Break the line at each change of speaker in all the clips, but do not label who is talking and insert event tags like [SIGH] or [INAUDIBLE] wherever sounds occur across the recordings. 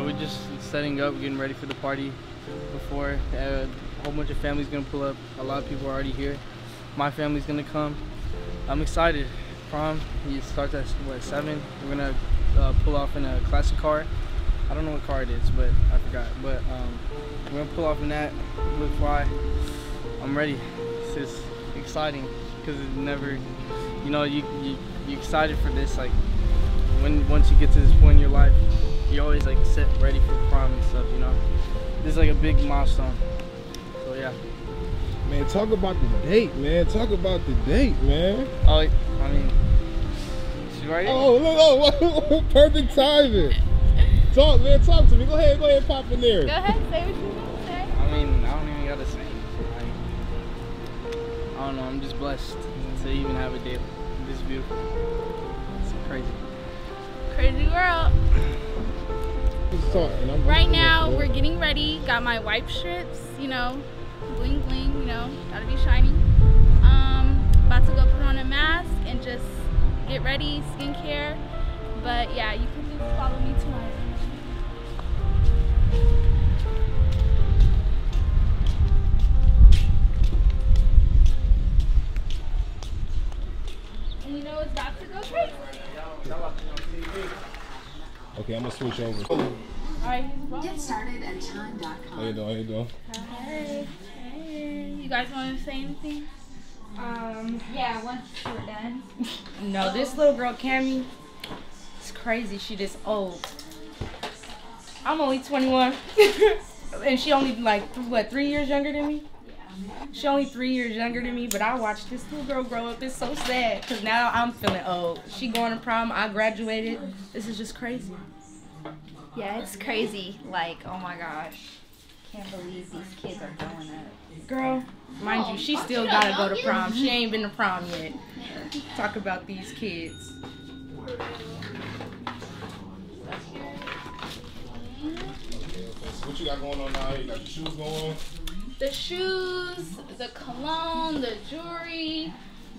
Uh, we're just setting up, getting ready for the party before. Uh, a whole bunch of families gonna pull up. A lot of people are already here. My family's gonna come. I'm excited. Prom, it starts at what seven. We're gonna uh, pull off in a classic car. I don't know what car it is, but I forgot. But um, we're gonna pull off in that. Look fly. I'm ready. It's just exciting because it never, you know, you you you excited for this like when once you get to this point in your life, you always like set ready for prom and stuff. You know, this is like a big milestone. So yeah.
Man, talk about the date, man. Talk about the date, man.
Oh, I mean, she right here.
Oh, look, oh, [LAUGHS] perfect timing. Talk, man. Talk to me. Go ahead, go ahead, pop in there.
Go ahead, say what you want to say.
I mean, I don't even gotta say. Like, I don't know. I'm just blessed to even have a date this beautiful. It's crazy.
Crazy world. Right now, we're getting ready. Got my wipe strips, you know, bling bling, you know, gotta be shiny. Um, about to go put on a mask and just get ready, skincare. But yeah, you can just follow me to my
Okay, I'm gonna switch over.
Alright.
Get started at
How you doing? How you doing?
Hey, hey. You guys want to say anything?
Um,
Yeah, once we're done. [LAUGHS]
no, this little girl, Cammy, it's crazy. She this old. I'm only 21. [LAUGHS] and she only, like, th- what, three years younger than me? Yeah. She only three years younger than me, but I watched this little girl grow up. It's so sad because now I'm feeling old. She going to prom. I graduated. This is just crazy.
Yeah, it's crazy. Like, oh my gosh. Can't believe these kids are growing up.
Girl, mind you, she still gotta go to prom. She ain't been to prom yet. Talk about these kids.
What you got going on now? You got your shoes going?
The shoes, the cologne, the jewelry,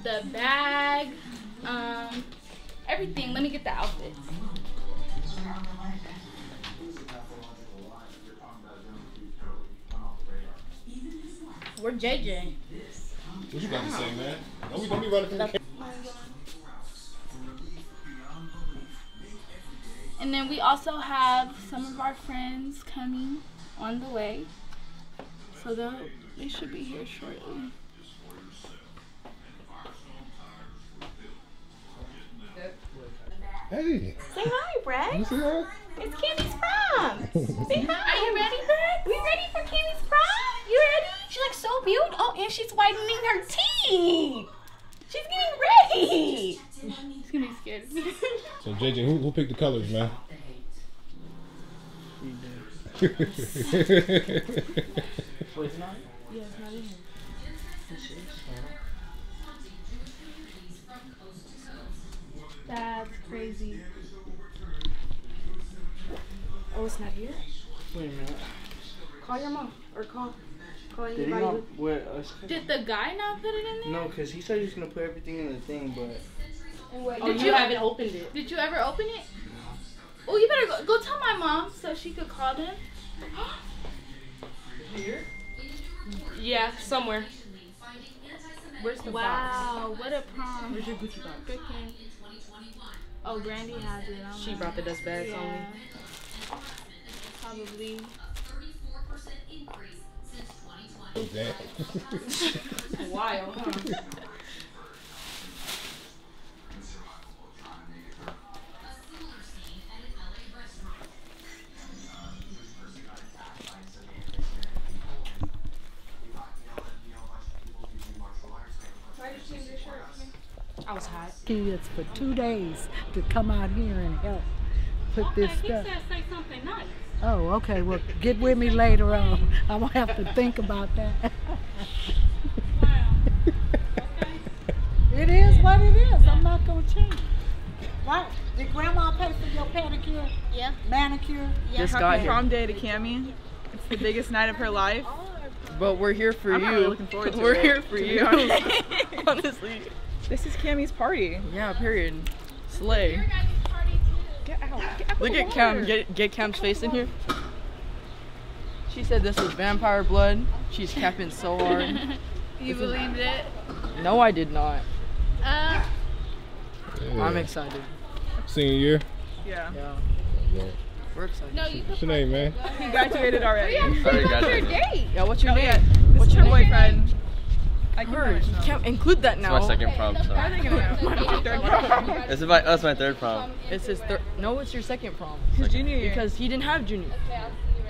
the bag, um, everything. Let me get the outfits. We're JJ.
What you got to say, man? Don't be, don't be running from the camera.
And then we also have some of our friends coming on the way. So they'll, they should be here shortly.
Hey,
Say hi, Brett.
you see her?
It's Cammy's prom. [LAUGHS] Say hi.
Are you ready, Brett?
We ready for Cammy's prom? You ready? She looks so beautiful. Oh, and she's whitening her teeth. She's getting ready.
He's gonna be scared.
So JJ, who, who picked the colors, man? [LAUGHS]
Wait, it's not?
Crazy.
Oh, it's not here?
Wait a minute.
Call your mom or call call
Did he
anybody.
not? Wait, uh,
Did the guy not put it in there?
no, because he said he was gonna put everything in the thing, but
Oh,
Did
you,
you-
haven't opened it.
Did you ever open it? Oh, you better go, go tell my mom so she could call them. [GASPS]
Here? Yeah, somewhere. Where's the box?
Wow, what a prom.
Where's your Gucci box?
Freaking. Oh, Grandy has it. I don't
She
know.
brought the dust bags
Yeah.
only.
Probably.
Oh, damn. [LAUGHS]
Wild, huh?
Kids for two days to come out here and help put this stuff.
say something nice.
Oh, okay. Well, get with me later on. I'm gonna have to think about that. [LAUGHS] it is what it is. I'm not gonna change. Right? Did Grandma pay for your pedicure,
Yeah.
manicure? Yeah.
just got here.
prom day to Cammy. It's the biggest night of her life.
But we're here for
I'm
you.
not really looking forward to [LAUGHS]
we're
it,
here for
to be
you.
honest. [LAUGHS] Honestly, this is Cammy's party.
yeah, period. Slay.
Your party.
Get out. Get out
Look
the
at Cam. Get get Cam's face in here. She said this was vampire blood. She's capping so hard. [LAUGHS]
You believed it?
No, I did not.
Uh,
I'm excited.
Senior year.
Yeah.
Yeah, we're excited.
no, you.
What's your name, man?
He graduated already.
Already got your date.
Yeah, what's your
Oh,
name?
yeah.
What's your
boyfriend?
name?
Boyfriend. I
Her.
can't
You can't include that
It's
now.
my second prom, so.
How are they gonna know? My third prom.
This is my, that's oh, my third prom.
It's his third. No, it's your second prom.
His junior year.
Because he didn't have junior.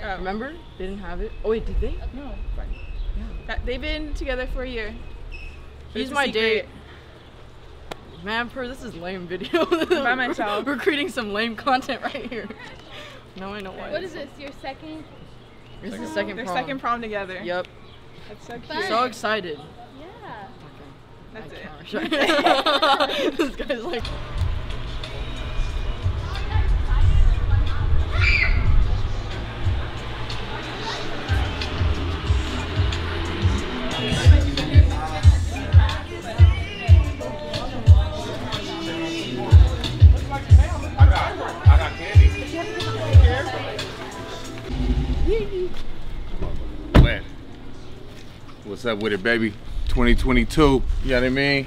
Oh.
Remember? They didn't have it. Oh wait, did they?
No. Fine. That- They've been together for a year.
He's my
secret.
date. Man, per this is lame video. [LAUGHS]
By myself. [LAUGHS]
We're creating some lame content right here. No, I know why.
What is this? Your second?
This is the second
Their second prom together.
Yep.
That's so
Fun.
cute.
So excited.
Yeah.
That's it.
it. [LAUGHS] [LAUGHS] this guy's like.
What's up with it, baby? 2022. You know what I mean?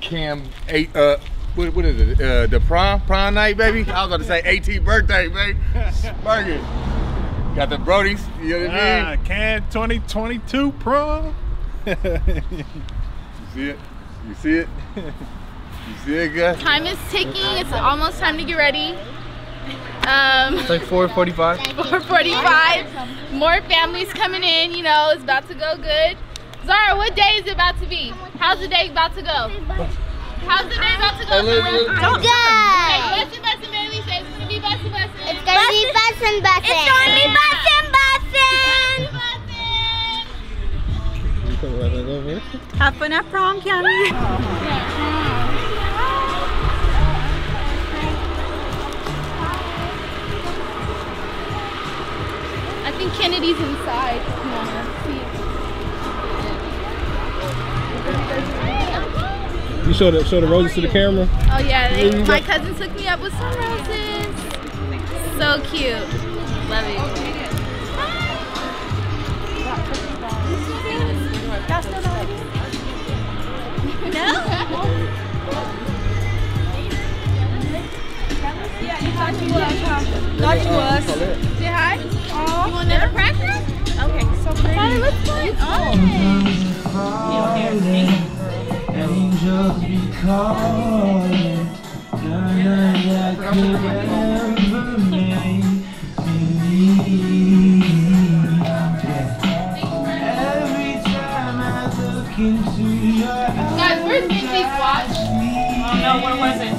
Cam eight. Uh, what, what is it? Uh, the prom prom night, baby. I was about to say 18th birthday, baby. [LAUGHS] Burger. Got the Brodies. You know what I
Ah,
mean?
can 2022 prom? [LAUGHS]
You see it? You see it? You see it, Gus?
Time is ticking. It's almost time to get ready. Um,
It's like 4:45.
4:45. [LAUGHS] More families coming in. You know, it's about to go good. Zara, what day is it about to be? How's the day about to go? How's the day about to go?
Hey, look,
Zara?
look.
Hey,
Good.
bussin' bussin' Bailey says it's gonna be bussin' bussin'.
It's gonna be bussin' bussin'. It's gonna be bussin' bussin'.
Have fun at prom, Cammy.
I think Kennedy's inside.
You show the show the roses to the camera.
Oh yeah, they, my
got-
cousins hooked me up with some roses. So cute. Love it.
Not to us.
Say hi. You want another cracker? Okay, so pretty. Oh, it looks good.
Angels be calling, none that could ever make me leave. Every time I look into your eyes,
Guys, where's Minty's watch?
Oh no, where was it?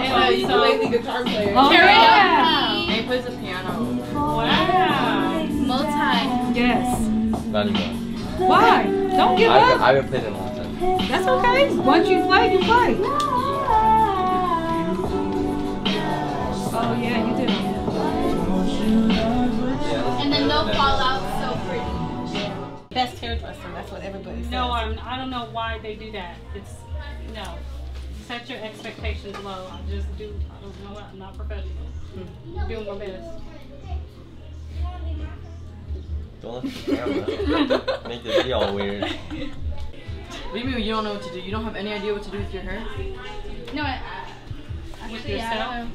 And
a
ukulele guitar player.
Oh,
Karaoke.
And he plays the piano.
Wow.
Multi.
Yes.
Not anymore.
Why? Don't give
I,
up.
I haven't played in a long time.
That's okay. Once you play, you play. Oh yeah, you do.
And then they'll fall out so pretty.
Best hairdresser. That's what everybody says.
No, I'm, I don't know why they do that. It's, no. Set your expectations low. I just do, I don't know, I'm not professional. Hmm. Doing my best.
Don't look at the camera. Make the video all weird.
What do you mean you don't know what to do? You don't have any idea what to do with your hair?
No, I, I,
With
actually, yeah, I don't know.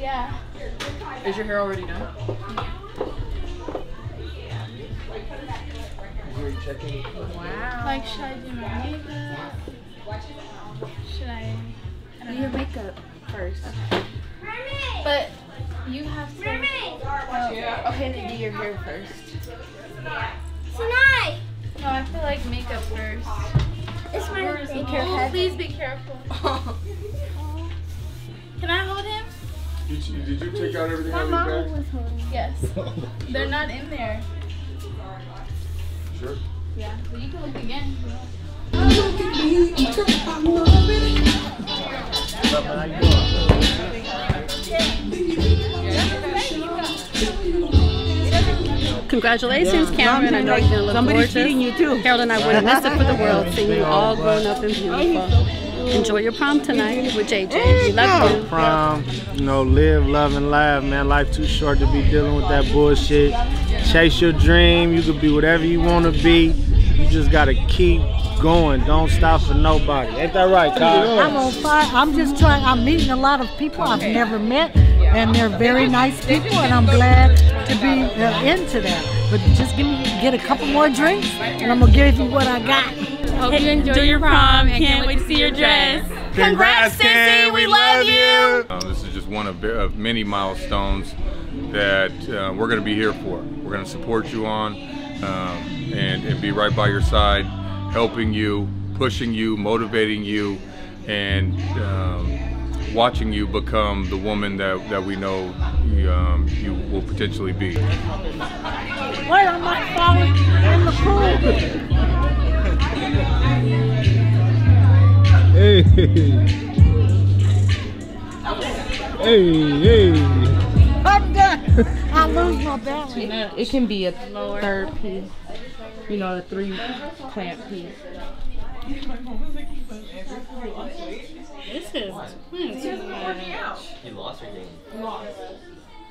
Yeah.
Is your hair already done?
Wow. Like, should I do my makeup? Should I? I don't do your makeup first. Okay. But you have to. Oh, oh okay, then do your hair first.
Tonight.
No, I feel like makeup first.
It's my
Be
birthday.
careful. Please be careful. [LAUGHS] Can I hold him?
Did you, did you take out everything
My
out of
mom
your
was holding. Yes. They're not in there.
Sure.
Yeah, but you can look again.
Congratulations, Camryn. I know you're gonna look
Somebody's
gorgeous.
cheating you too.
Harold and I wouldn't miss it for the world, seeing you [LAUGHS] all grown up and beautiful. Enjoy your prom tonight with JJ. We love you.
Prom, you know, live, love, and laugh, man. Life too short to be dealing with that bullshit. Chase your dream. You could be whatever you want to be. You just gotta keep going. Don't stop for nobody. Ain't that right, Kyle?
I'm on fire. I'm just trying. I'm meeting a lot of people I've never met, and they're very nice people, and I'm glad to be uh, into that. But just give me get a couple more drinks, and I'm gonna give you what I got.
Hope you enjoy your prom and can't wait to see your dress.
Congrats,
Sissy. We love you.
Uh, this is just one of, of many milestones that uh, we're going to be here for. We're going to support you on um, and, and be right by your side, helping you, pushing you, motivating you, and um, watching you become the woman that, that we know you, um, you will potentially be.
Wait, I'm not falling in the pool.
Hey. Hey, hey.
I'm done. I lose my balance.
It can be a third piece. You know, a three plant piece.
This is hmm, twins.
You lost your game.
Lost.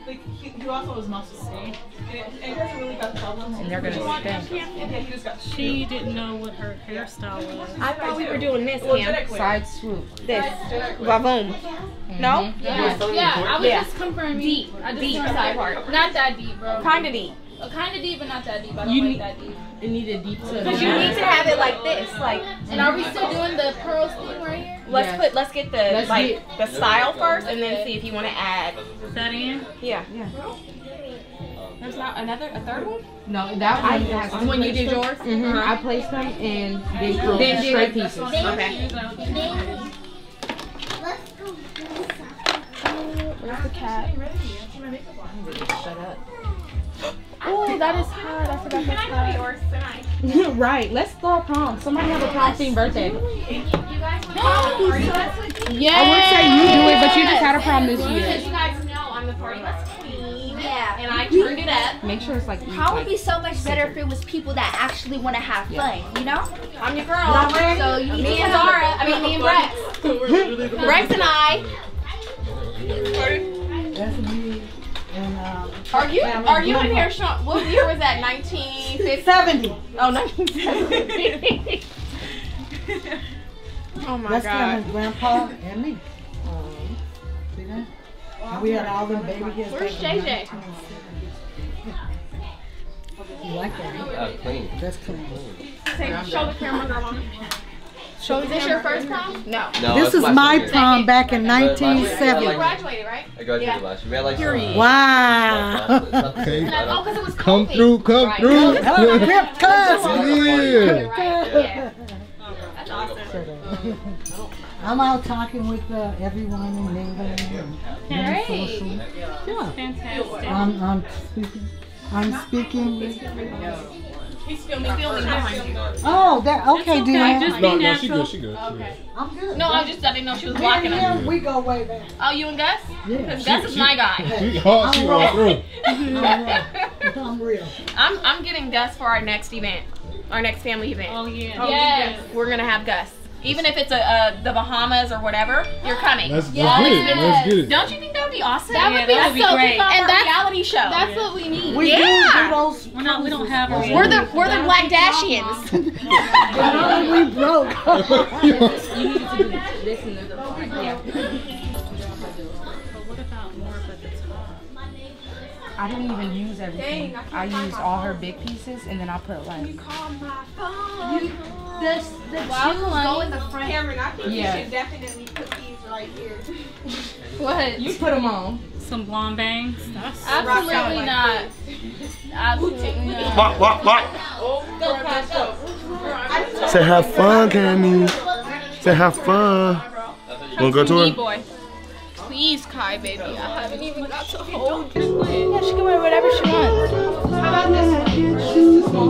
Like, he, he lost all his muscles. And, and he hasn't really got problems.
And they're gonna
And
spin.
yeah, he just got
She didn't know what her hairstyle was.
I thought we were doing this,
Well,
Cam.
Side swoop.
This. Vavoom. Mm-hmm. No?
Yeah, yeah, I was
Yeah.
just confirming.
Deep.
I just
Deep side part.
Not that deep, bro.
Kinda deep.
Uh, kinda deep, but not that deep. I don't
You
like
need-
that deep.
It needed deep to
Because you need to have it like this. Like,
And are we still doing the pearls thing right here?
let's
Yes.
put, let's get the,
Let's
like, the style first and then
Okay.
see if you want to add.
Is that in?
Yeah.
Yeah.
There's not another, a third one?
No, that one has.
This one you did yours?
hmm I placed them and they grew
Then
straight
it-
pieces.
Okay.
Where's the cat?
Shut up.
Oh, that is hard. I forgot that's hard. [LAUGHS]
right. Let's throw a prom. Somebody have a prom themed birthday. [GASPS]
Yeah.
I would say you do it, but you just had a prom this
Because
year.
you guys know I'm the party less queen.
Yeah.
And I turned it up.
Make sure it's like.
How would
like,
be so much better if it was people that actually want to have fun, you know?
I'm your girl.
So you
Me
to
and
have-
Zara, I mean me and Rex. [LAUGHS] Rex and I.
That's me. And, um,
Are you are you in here, Sean? What year was that? [LAUGHS] 1950?
70.
Oh, 1970. [LAUGHS] oh my god.
That's
god.
Camryn's grandpa and me. See that? And we had all them baby hairs.
Where's
back in
JJ?
You like that?
Uh, clean.
That's clean.
Say, show the camera, girl. Show is this your first prom? No.
No,
This is
last
my
year.
prom back in
But last year, I
1970.
You graduated, right?
I graduated
Yeah.
last year. We had like some,
Period.
Wow.
Okay.
Oh, because it was
Come through, come
Right.
through.
Hello, Pip Cuz.
Yeah.
Yeah. That's awesome.
I'm out talking with uh, everyone in England and
Great.
social. Yeah.
Fantastic.
I'm, I'm speaking. I'm speaking. with-
He's filming, filming behind you.
Oh, that okay,
okay,
dear.
just
No,
be
no, she
natural.
good, she good.
Okay.
I'm good.
No, I just I didn't know she was
Me
blocking
and
him.
him, we go way back.
Oh, you and Gus?
Yeah.
Because Gus is my guy. [LAUGHS]
She oh, hard, she all through.
I'm real. I'm real.
I'm I'm getting Gus for our next event, our next family event.
Oh yeah.
Oh, yes, we're gonna have Gus. Even if it's a, uh the Bahamas or whatever, you're coming.
Let's, let's
All
get it. Let's get it.
Don't you think that would be awesome?
That would be
that would be
so
great.
kick off
And
our
that's
reality
show.
That's what we need.
We
Yeah.
do do those.
We're not. We don't have. a
We're the we're the Black Dashians. [LAUGHS]
We broke. [LAUGHS]
You need to do this and the yeah. I didn't even use everything. I used all her big pieces and then I put like.
The, the shoes go in the front.
Camryn, I think
Yeah.
you should definitely put these right here. [LAUGHS]
What?
You put them on.
Some blonde bangs. That's
Absolutely not. Absolutely not.
What, what, what?
Say have fun, Cammy. Say have fun. Wanna go to
Me,
her?
Please, Kai, baby. I haven't even got to hold you. Yeah, she can wear whatever she wants.
How about
this one? This is small.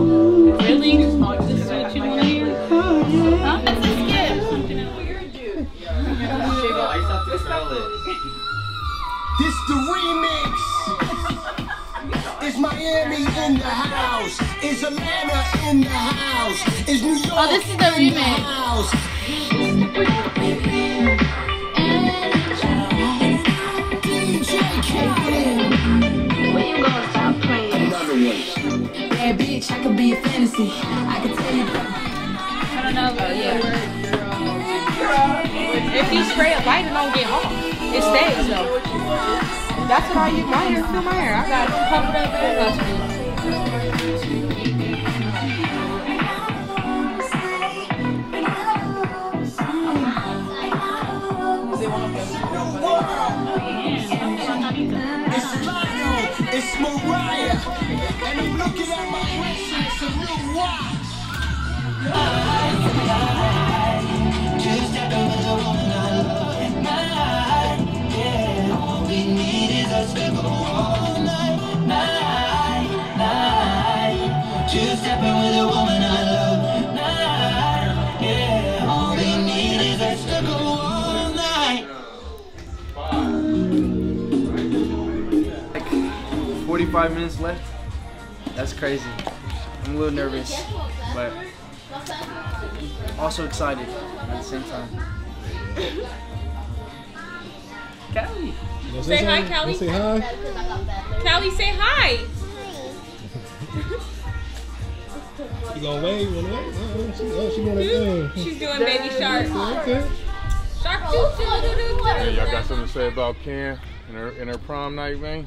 Really? This is what you want here? Huh? That's a
skip. [LAUGHS] This the remix!
It's Miami in the house. It's Atlanta
in the house. It's New
York. Oh,
this is the remix. [LAUGHS] I could be a fantasy. I could tell you.
I don't know. But yeah.
If you spray it light, it don't get hot. It stays though. That's what I use my hair. Feel my hair. I got it covered up and
Mariah. And I'm looking at my wrist and it's a new watch.
45 minutes left. That's crazy. I'm a little nervous, but also excited at the same time. Callie.
Say hi, Callie.
Say hi.
Callie, say hi. [LAUGHS]
You gonna wave? You wanna wave? Oh, she, oh, she wanna uh,
She's doing baby shark.
Okay.
Shark doo doo doo doo
Yeah,
doo.
y'all got something to say about Cam and her in her prom night, man?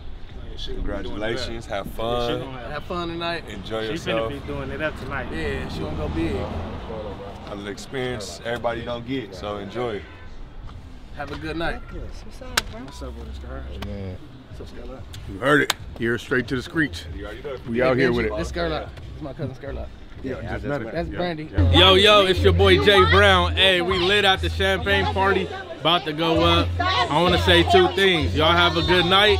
Congratulations. Have fun.
Have fun tonight.
Enjoy
She
yourself.
finna be doing it up tonight.
Yeah, she gonna go big.
An experience everybody don't get, so enjoy it.
Have a good night.
What's up what's up with us, girl?
Man.
You heard it. Here straight to the screech. We out here with it.
It's Scarlett. It's my cousin Scarlett.
Yeah, just met her.
That's Brandy.
Yo, yo, it's your boy Jay Brown. Hey, we lit out the champagne party, about to go up. I want to say two things. Y'all have a good night,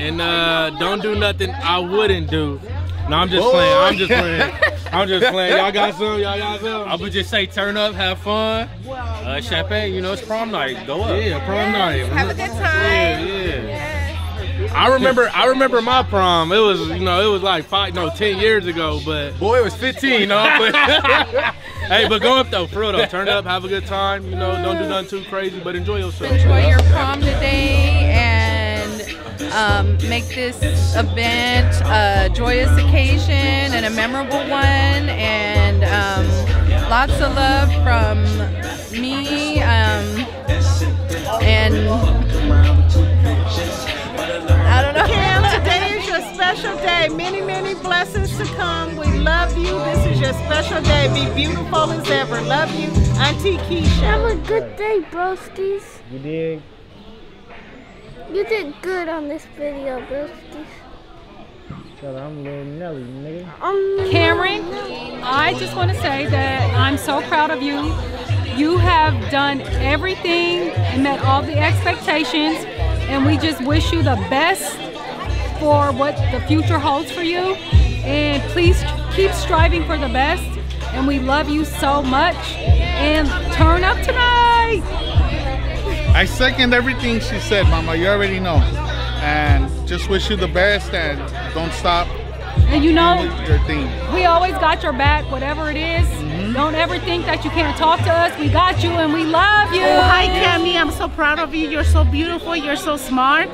and uh, don't do nothing I wouldn't do. No, I'm just playing. I'm just playing. I'm just playing. Y'all got some? Y'all got some?
I would just say turn up, have fun. Uh, champagne, you know, it's prom night. Go up.
Yeah, prom night.
Have a good
Yeah,
time.
yeah. I remember, I remember my prom. It was, you know, it was like five, no, ten years ago. But
boy, it was 15. No, but [LAUGHS]
hey, but go up though, for real though. Turn up, have a good time. You know, don't do nothing too crazy, but enjoy yourself.
enjoy your prom today and um, make this event a joyous occasion and a memorable one. And um, lots of love from me. Um, and I don't know.
Cam, today is your special day. Many, many blessings to come. We love you. This is your special day. Be beautiful as ever. Love you, Auntie Keisha.
Have a good day, broskies.
You dig?
You did good on this video, broskies.
Tell her I'm little Nelly, nigga.
Um,
Camryn, I just want to say that I'm so proud of you. You have done everything and met all the expectations, and we just wish you the best for what the future holds for you. And please keep striving for the best. And we love you so much. And turn up tonight.
I second everything she said, Mama. You already know. And just wish you the best and don't stop
And you know,
your thing.
we always got your back, whatever it is. Don't ever think that you can't talk to us. We got you and we love you.
Oh, hi, Cami. I'm so proud of you. You're so beautiful. You're so smart.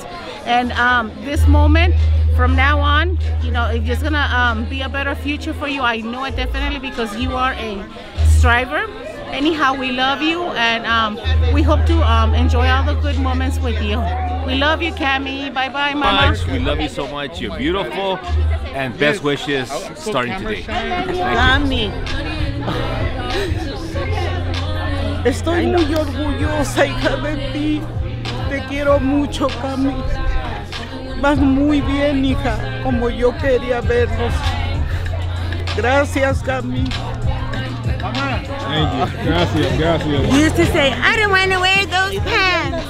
And um, this moment, from now on, you know, it's just gonna um, be a better future for you. I know it definitely because you are a striver. Anyhow, we love you and um, we hope to um, enjoy all the good moments with you. We love you, Cami. Bye bye, Mama.
much. We love you so much. You're beautiful. And best wishes starting today.
Cami.
Estoy muy orgullosa, hija de ti. Te quiero mucho, Cami. Vas muy bien, hija, como yo quería vernos. Gracias, Cami.
Thank you. Gracias, gracias.
You used to say, I don't want to wear those pants.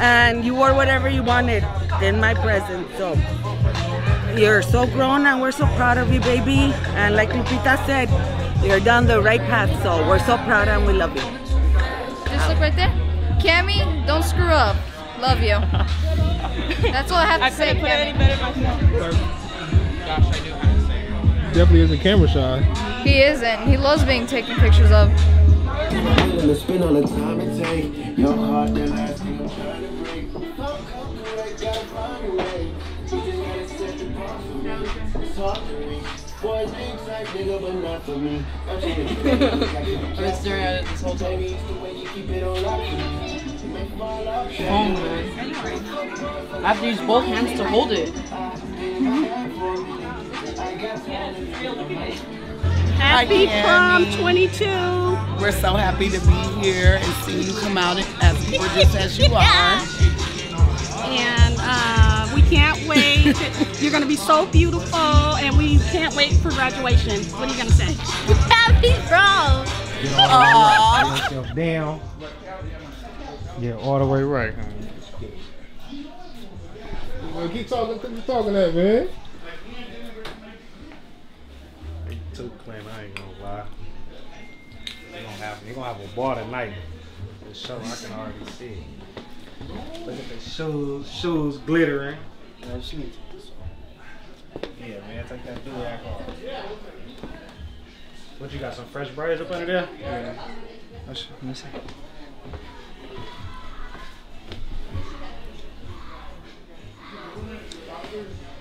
And you wore whatever you wanted in my present. So you're so grown and we're so proud of you, baby. And like Lupita said, you're down the right path. So we're so proud and we love you.
Just look right there. Cammy, don't screw up.
Love you. [LAUGHS] That's all I have to
I
say.
couldn't put it any better myself.
Definitely isn't camera shy.
He isn't. He loves being taken pictures of.
Gonna spend all the time it take. Your heart, the last thing I'm trying to break. Fuck, come through, they gotta find a way. You just gotta set the bar for me. It's hard to reach. Boy, things like nigga, but not for me. I'm
I've been staring at it this whole time.
Baby, it's the way you keep it on lock. You make my love
Phone, man. I have to use both hands to hold it.
Happy prom 22.
We're so happy to be here and see you come out as gorgeous as you [LAUGHS] are.
And uh, we can't wait. [LAUGHS] You're going to be so beautiful, and we can't wait for graduation. What are you going to say? [LAUGHS] Happy prom.
Lay yourself down. Yeah, all the way right.
Well, keep talking. Keep talking that, man.
Too clean. I ain't gonna lie. They gonna have they gonna have a ball tonight. The show I can already see. Look at the shoes, shoes glittering. Yeah, she needs to- Yeah, man, take that do rag off. What you got? Some fresh braids up under there?
Yeah. Oh, let me see.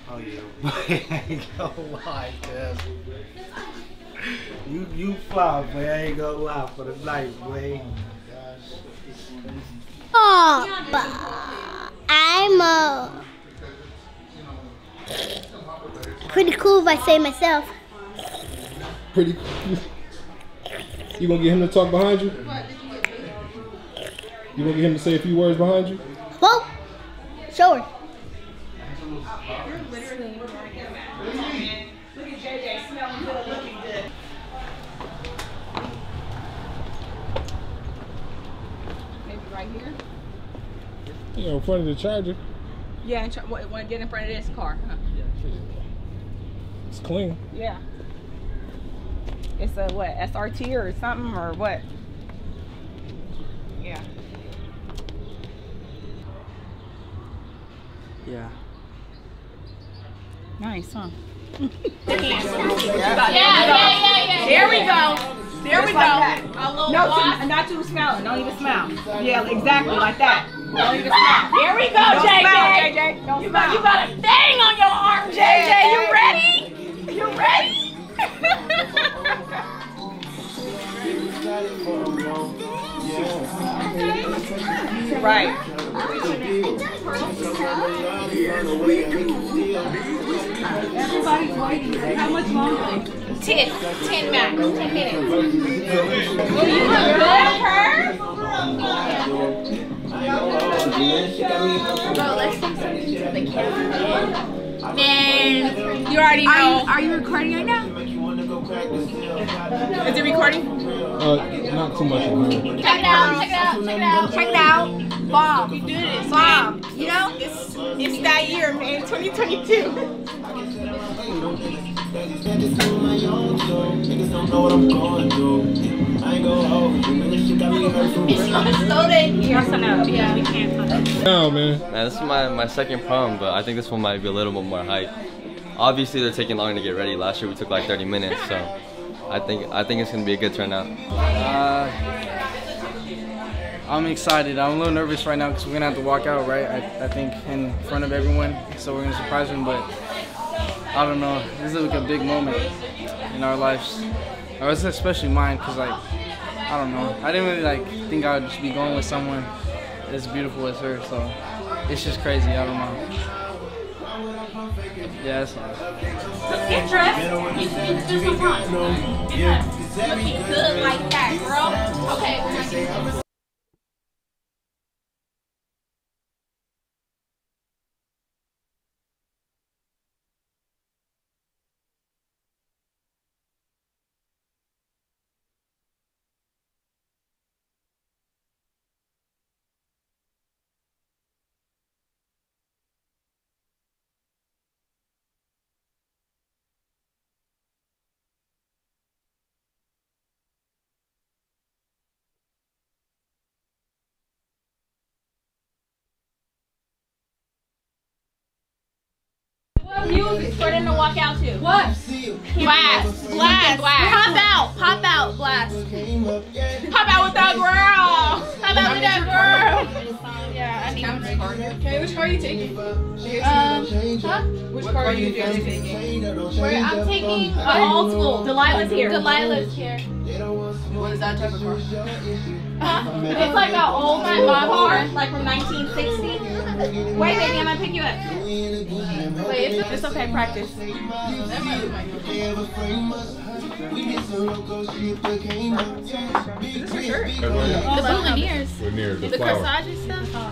Oh yeah, I ain't gonna lie, cuz. You you fly, boy. I ain't gonna lie for the night, boy. Gosh, it's.
Papa, I'm uh, pretty cool if I say myself.
Pretty cool. You gonna get him to talk behind you? You gonna get him to say a few words behind you?
Well, sure.
Look at JJ smelling good, looking good. Maybe right here.
Yeah, in front of the charger.
Yeah, and try, want to get in front of this car, huh?
It's clean.
Yeah. It's a what? SRT or something or what? Yeah.
Yeah.
Nice, huh? [LAUGHS]
Yeah, yeah, yeah, yeah.
There we go. There we
Just
go.
like that. A
no, too, not too smelling. Don't even smell. Yeah, exactly like that. Don't even smell.
Here we go,
Don't
JJ.
smell, JJ. Don't
You
smell.
got, you got a thing on your arm, JJ. You ready? You ready?
Right.
Everybody's waiting. How much longer?
Ten. Ten max. Ten minutes. Will you look good, her? Bro, let's take some pictures of the camera. Man, you already know. Are you, are you recording right now?
Is it recording?
Uh, not too much.
Check it out, check it out, check it out, check it out. Bomb. You did it. Bomb. You know?
It's it's that year, man. 2022.
Niggas don't know what I'm going through. I ain't gonna hold you. Man, this shit got me hurt from
soda in here.
Yes or no? Because we can't.
No, man.
Man, this is my, my second prom, but I think this one might be a little bit more hype. Obviously, they're taking longer to get ready. Last year we took like 30 minutes, so I think I think it's gonna be a good turnout.
Uh, I'm excited. I'm a little nervous right now because we're gonna have to walk out, right? I, I think in front of everyone, so we're gonna surprise them. But I don't know. This is like a big moment in our lives, or it's especially mine, because like I don't know. I didn't really like think I would just be going with someone as beautiful as her. So it's just crazy. I don't know. Yeah, it's nice.
Get dressed. You should do some fun. Yeah. Looking good like that, girl. Okay, oh
For them to walk out too.
What?
Blast. Blast. Blast. Pop out. Pop out. Blast. Pop out with that girl. Pop out with that girl. Yeah, I need
Okay, which car are you taking?
Um, huh?
Which car are you taking?
Where I'm taking uh, old school. Delilah's here. Delilah's here.
What is that type of car?
It's like an old my mom car, like from 1960. Wait, baby, I'm gonna pick you up. Wait, it's, it's okay. Practice. The boutonnieres.
Boutonniere, the
The
flower.
corsage stuff.
Oh,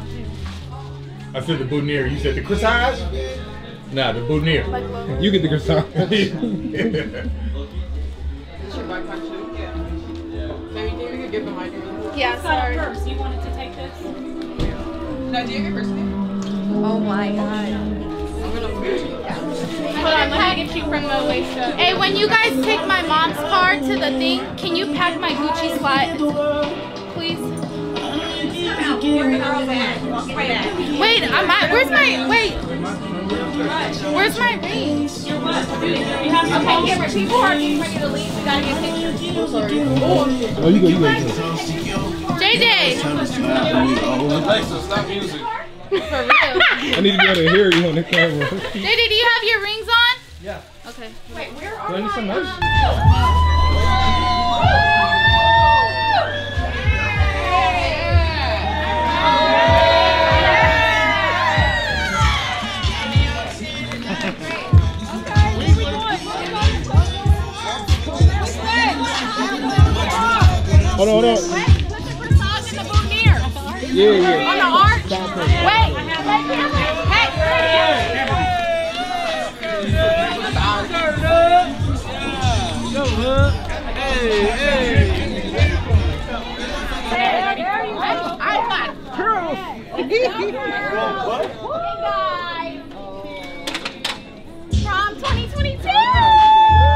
I said the boutonniere. You said the corsage? Nah, the boutonniere.
You get the croissant.
Is your backpack too? Yeah. Maybe you could give them my name.
Yeah, sorry.
You wanted to take this?
No, do you get first name?
Oh my god. Hold on, let me get you from the waist up. Hey, when you guys take my mom's car to the thing, can you pack my Gucci spot, please? Wait, I'm at, where's my, wait. Where's my ring? Okay, here, when people are getting ready to leave, we gotta get pictures.
Oh, you go, you go. You go.
JJ!
Alexa, stop music.
For real.
I need to be able to hear you on the camera.
JJ, do you have your rings on?
Yeah.
Okay. Wait, where are
Do I
guys. From 2022.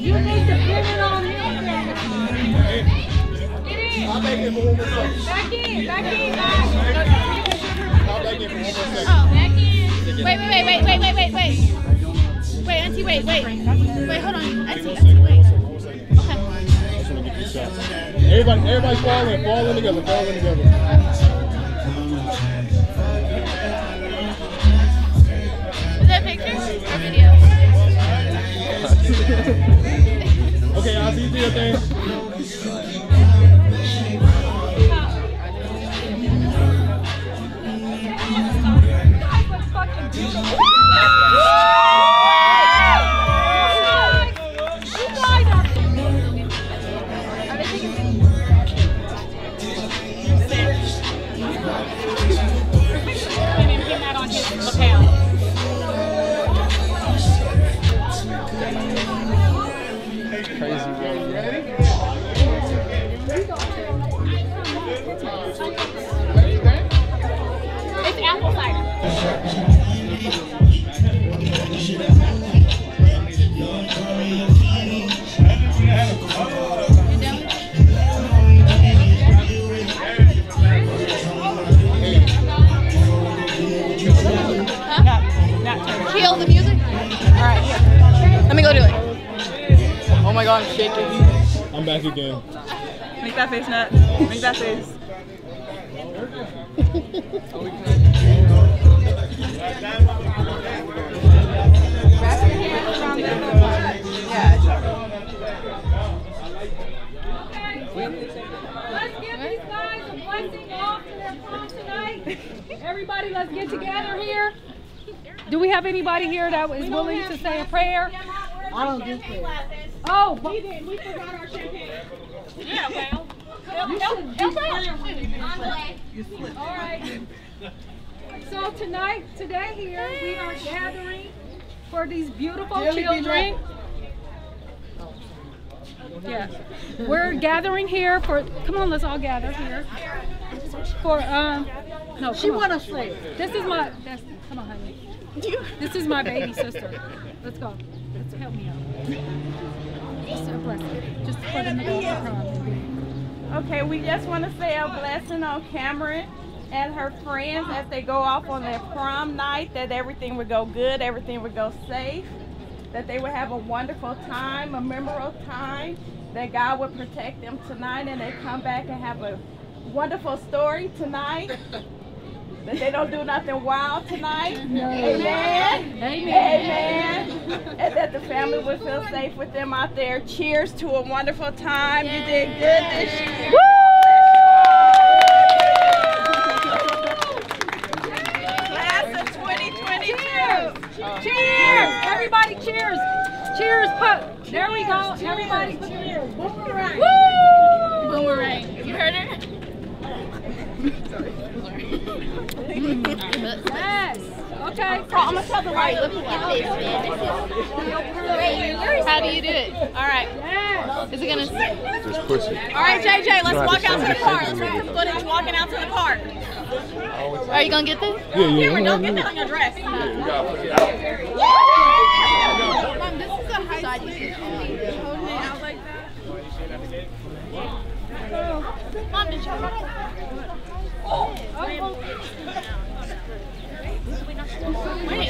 You need to pin it on him.
Back in, back in, Oh, back in. Wait, wait, wait, wait, wait, wait, wait, wait. Wait, Auntie, wait. Wait,
Everybody, everybody falling, falling together, falling together.
Is that a picture or video? [LAUGHS]
Okay, I'll see you do your thing.
Everybody, let's get together here. Do we have anybody here that is willing to say a prayer?
I don't do that.
Oh,
We did. We forgot our champagne.
Yeah, well.
All right. So tonight, today here, we are gathering for these beautiful
Jelly
children. Yeah, we're gathering here for. Come on, let's all gather here for. Um, no,
She
on.
wanna say.
This is my. That's, come on, honey. This is my baby sister. Let's go. Let's help me out. Just a blessing. Just for to to prom.
Okay, we just want to say a blessing on Camryn and her friends as they go off on their prom night, that everything would go good, everything would go safe, that they would have a wonderful time, a memorable time, that God would protect them tonight and they come back and have a wonderful story tonight. That they don't do nothing wild tonight. [LAUGHS] Amen.
Amen.
Amen. And that the family would feel safe with them out there. Cheers to a wonderful time. You did good this year. Class of 2022.
Cheers! Everybody cheers! Cheers! Put there we go. Everybody cheers. Boomerang.
Woo! Boomerang. You heard her? [LAUGHS]
yes. Okay.
I'm gonna tell the right.
Let me get this, How do you do it? All right. Is it gonna?
Just push it.
All right, JJ, let's walk out to the park. Let's get some footage walking out to the park.
Are you gonna get this?
Yeah, yeah, Camryn,
don't get that on your dress.
Mom, this is a high side. You should be holding it out like that. Mom, did you? Wait,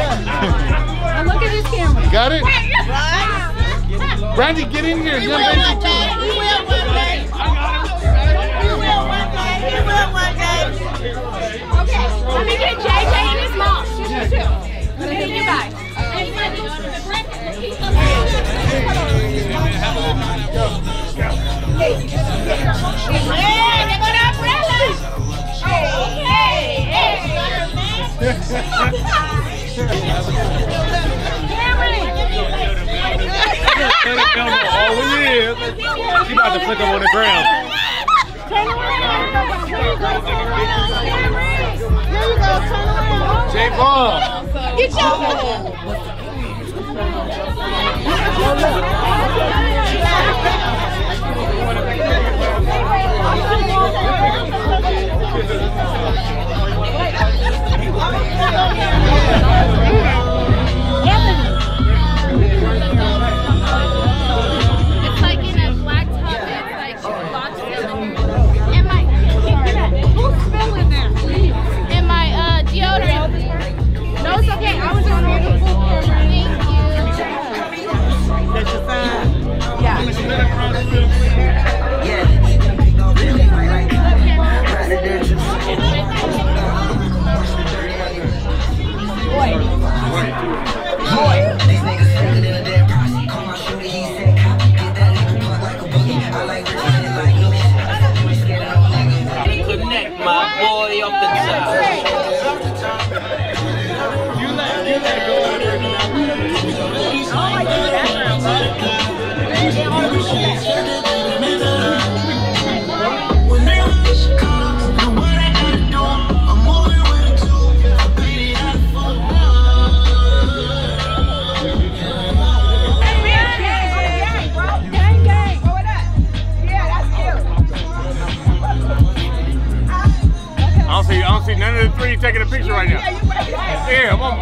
Now look at this camera.
You got it? Brandy, get in here. Jump in here too.
We will one day. We will one day. We will one day. Okay, let me get JJ and his mom. Let me get you guys. Hey, they got umbrellas.
Oh, we is. She about to put them on the ground. J Ball.
Get [LAUGHS] your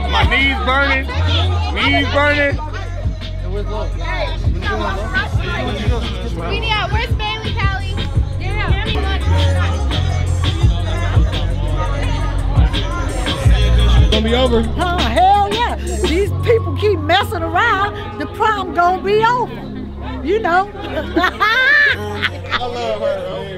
He's burning.
Weenie out. Where's Bailey, Callie? Yeah.
Gonna be over. Oh, hell yeah. These people keep messing around, the prom gonna be over. You know. [LAUGHS] I love her. Oh.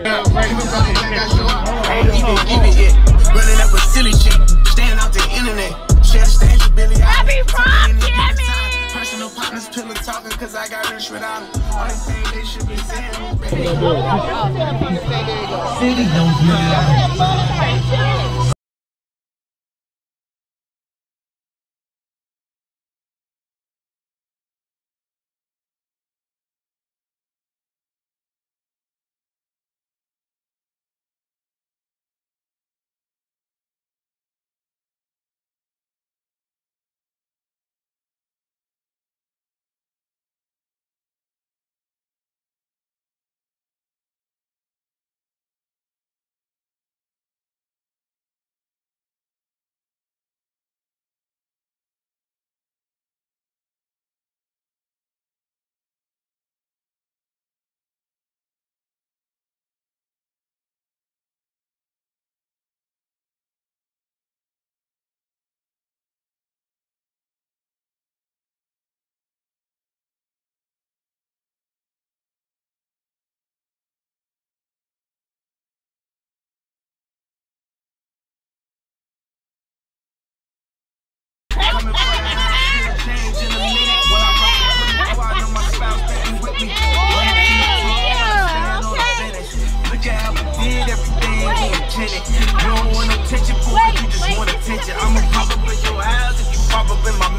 Running up a silly chick, standing out the internet. Share the stage with Billy
Happy prom, Kimmy!
Personal partners, pillow talking, cause I got rich without them. Only thing they should be saying, baby.
City don't
Look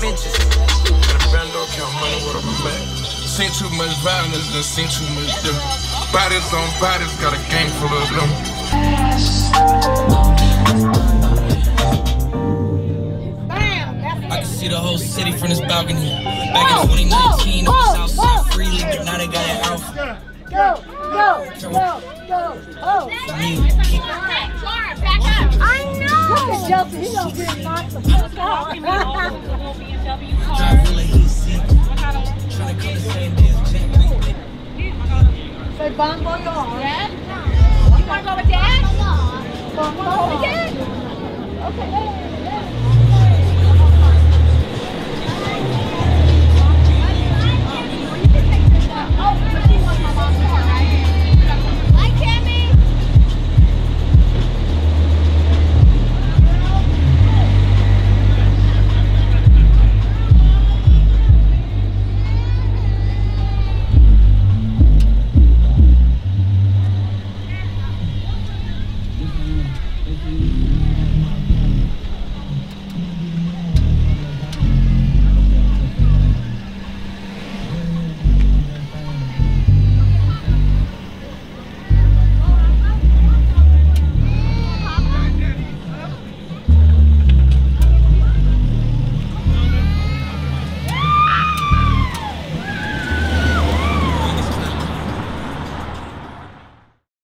pop up in my mentions. Got a friend door, count money with a back.
Seen too much violence and seen too much them. Bodies on bodies, got a gang full of them.
I can see the whole city from this balcony. Back in 2019, it was outside freely, but now they got it out.
Go, go, go, go. Oh.
I know.
Look at Justin. He gonna knocked the fuck out.
Easy. Trying to the.
Say bon voyage.
You wanna go with dad?
Bon
Wanna go with dad? Okay.